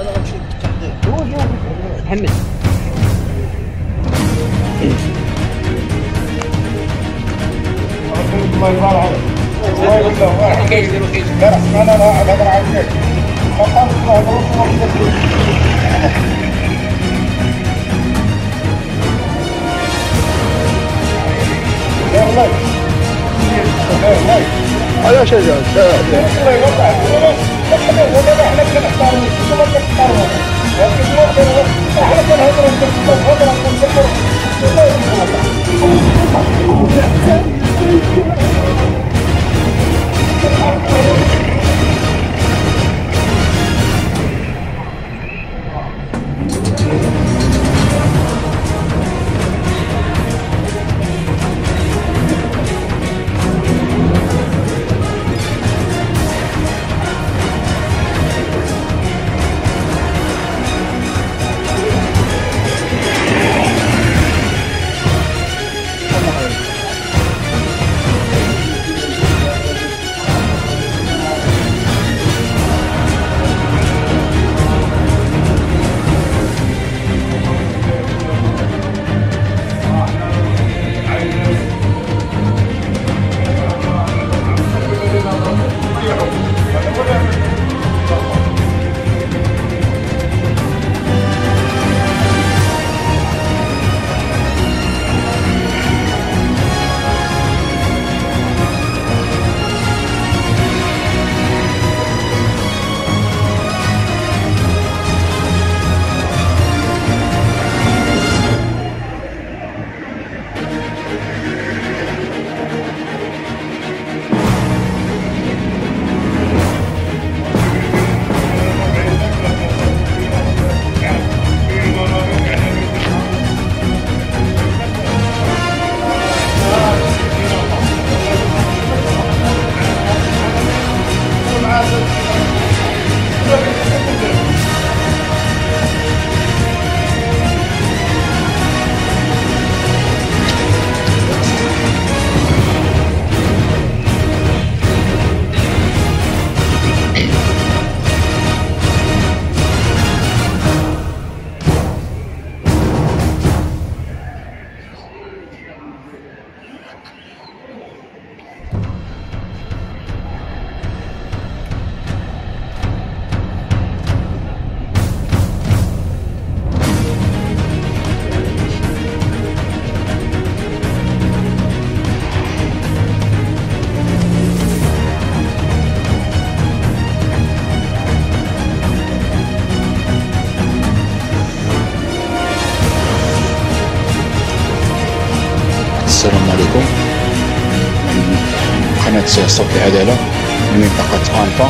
أنا غنمشي للتحضير محمد الله يبارك عليك الله يديروا كاين لا لا لا هذا عايزك فقط الله يبارك يلا يلا كنهضروا كنهضروا كنهضروا السلام عليكم. من قناة صوت العدالة من منطقة أنفا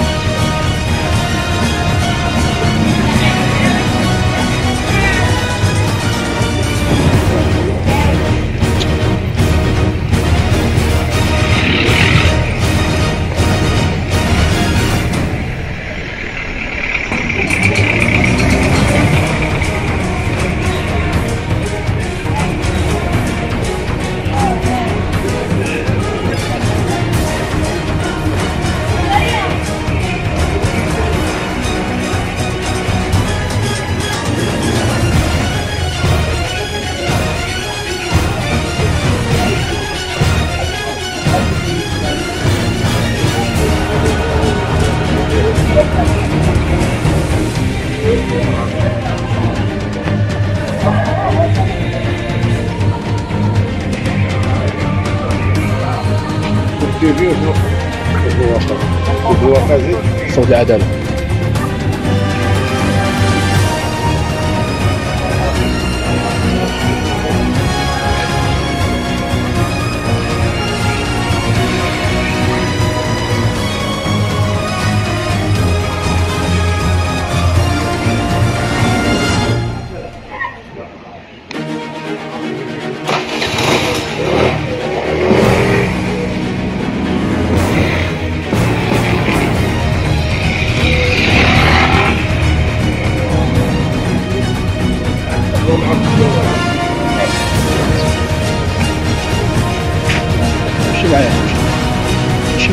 صوت العدالة.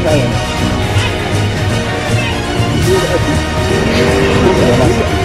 Thank you.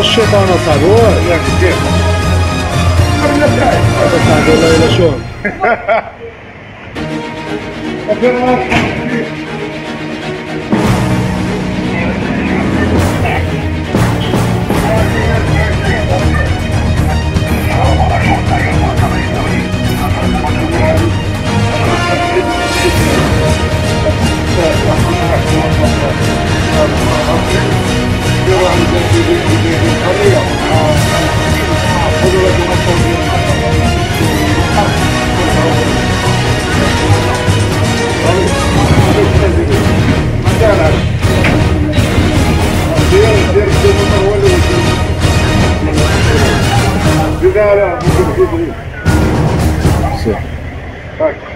posso chutar no tarô? Já Tá. Tá vendo lá? That's.